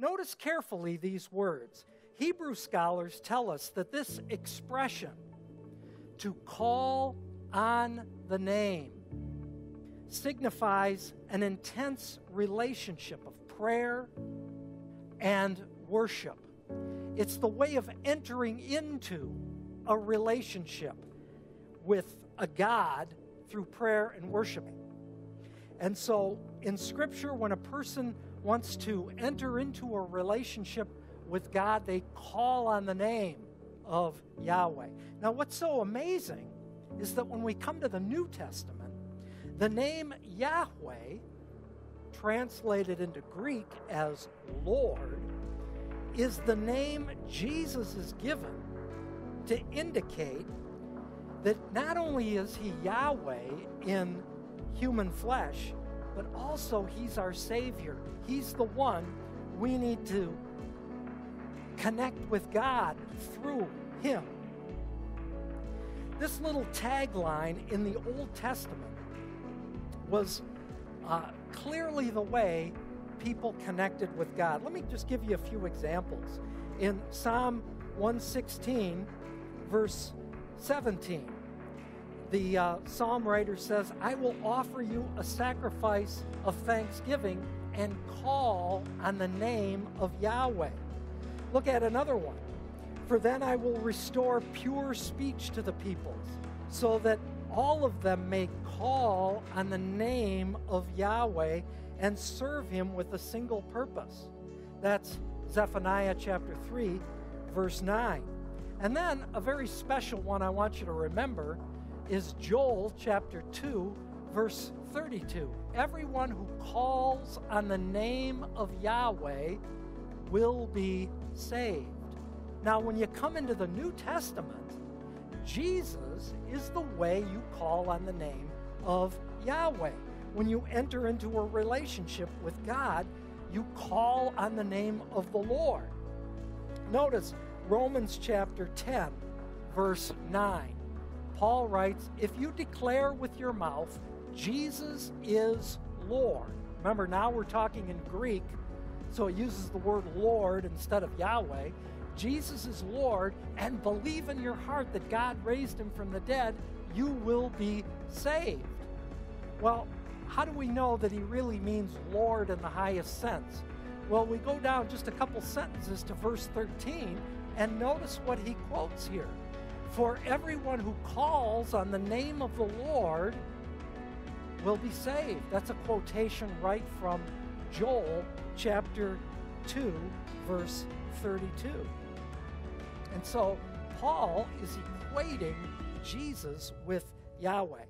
Notice carefully these words. Hebrew scholars tell us that this expression, to call on the name, signifies an intense relationship of prayer and worship. It's the way of entering into a relationship with a God through prayer and worshiping. And so in Scripture, when a person wants to enter into a relationship with God, they call on the name of Yahweh. Now, what's so amazing is that when we come to the New Testament, the name Yahweh, translated into Greek as Lord, is the name Jesus is given to indicate that not only is he Yahweh in human flesh, but also he's our Savior. He's the one we need to connect with God through him. This little tagline in the Old Testament was uh, clearly the way people connected with God. Let me just give you a few examples. In Psalm 116, verse 17, the uh, psalm writer says, I will offer you a sacrifice of thanksgiving and call on the name of Yahweh. Look at another one. For then I will restore pure speech to the peoples, so that all of them may call on the name of Yahweh and serve him with a single purpose. That's Zephaniah chapter 3, verse 9. And then a very special one I want you to remember is Joel chapter 2, verse 32. Everyone who calls on the name of Yahweh will be saved. Now, when you come into the New Testament, Jesus is the way you call on the name of Yahweh. When you enter into a relationship with God, you call on the name of the Lord. Notice Romans chapter 10, verse 9. Paul writes, If you declare with your mouth, Jesus is Lord. Remember, now we're talking in Greek, so it uses the word Lord instead of Yahweh. Jesus is Lord, and believe in your heart that God raised him from the dead, you will be saved. Well, how do we know that he really means Lord in the highest sense? Well, we go down just a couple sentences to verse 13 and notice what he quotes here. For everyone who calls on the name of the Lord will be saved. That's a quotation right from Joel chapter 2, verse 32. And so Paul is equating Jesus with Yahweh.